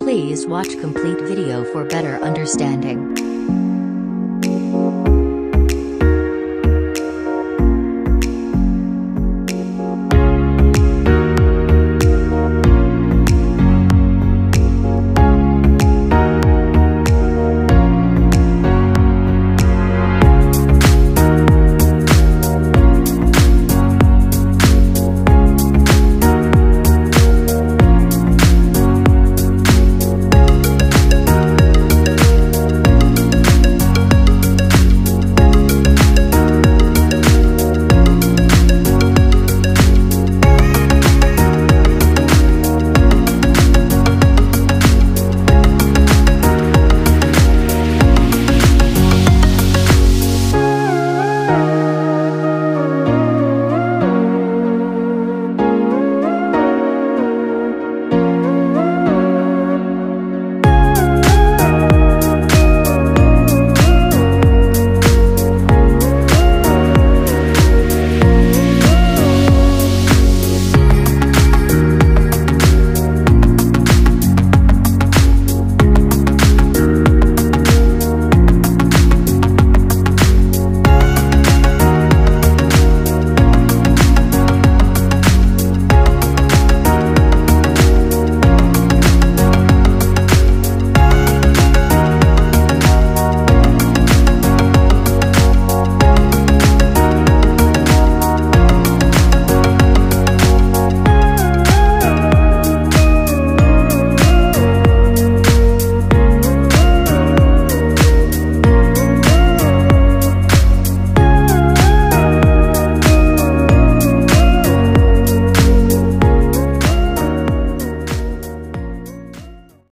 Please watch complete video for better understanding.